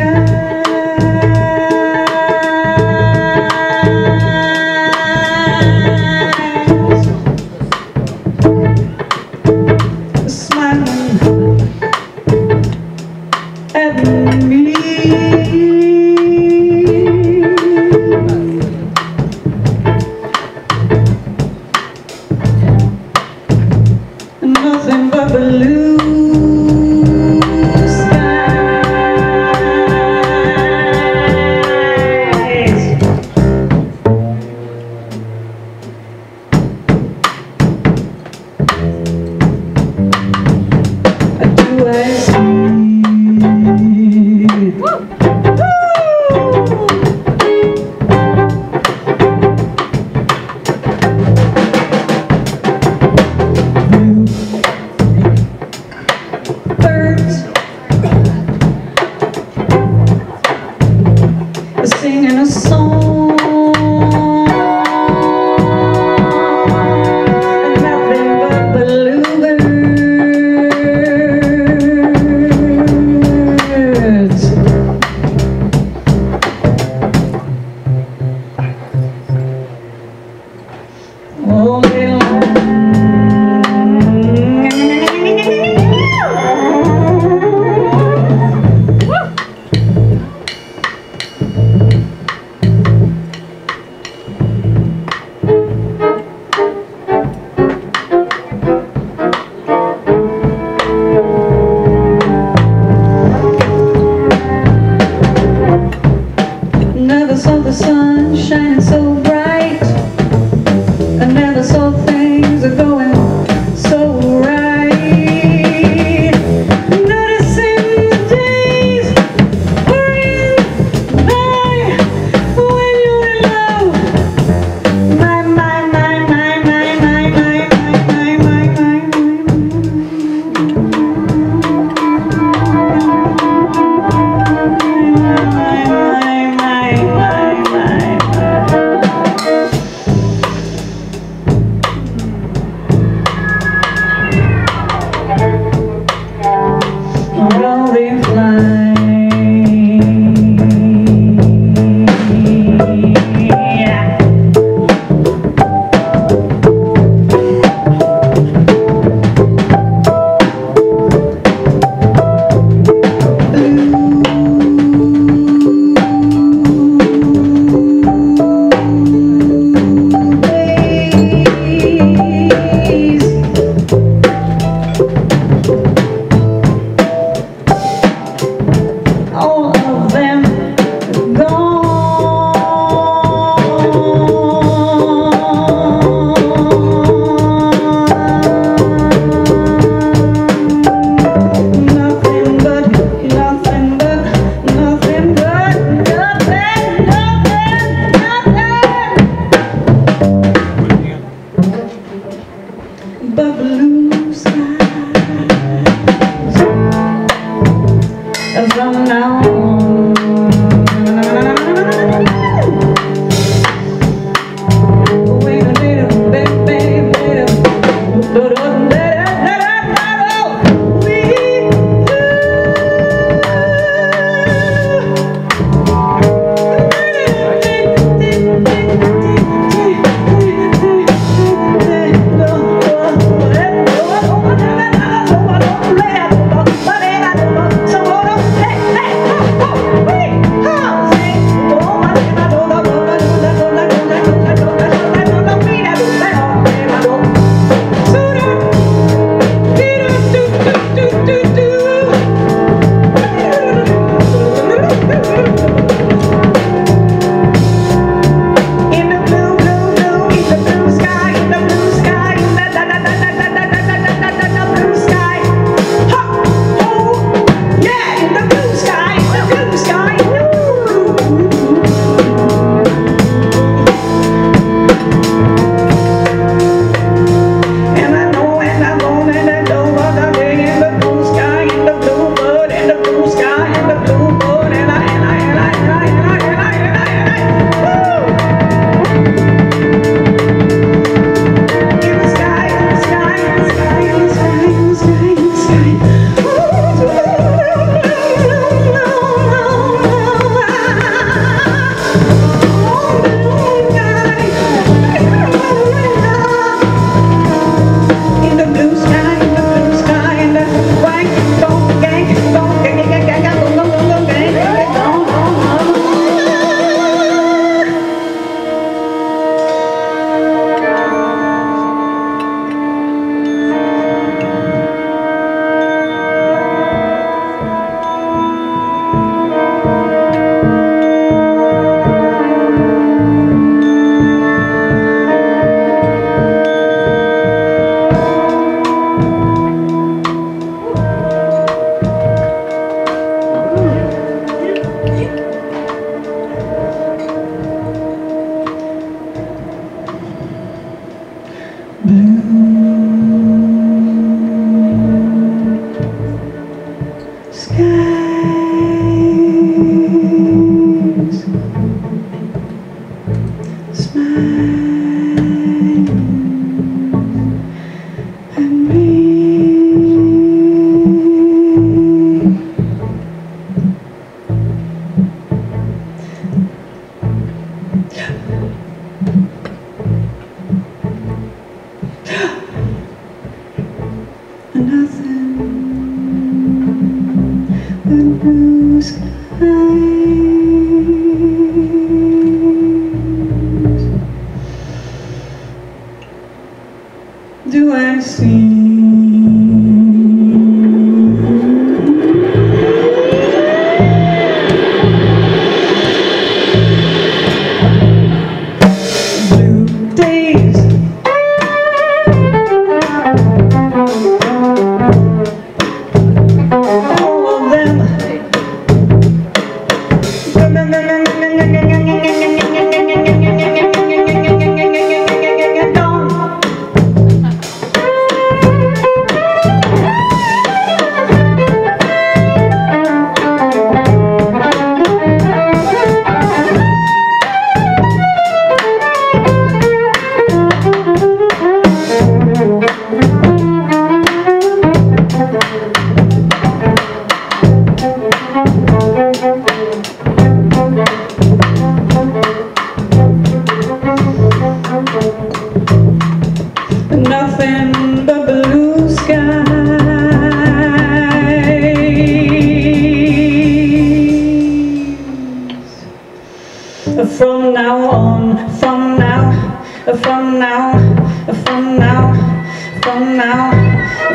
escuchar. singing a song.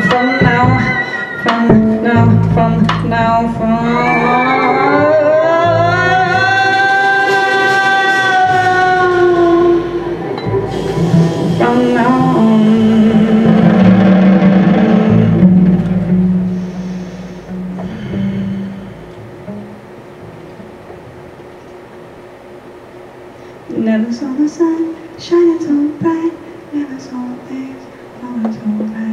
From now, from now, from now, from from now. Never saw the sun shining so bright, never saw things flowing so bright.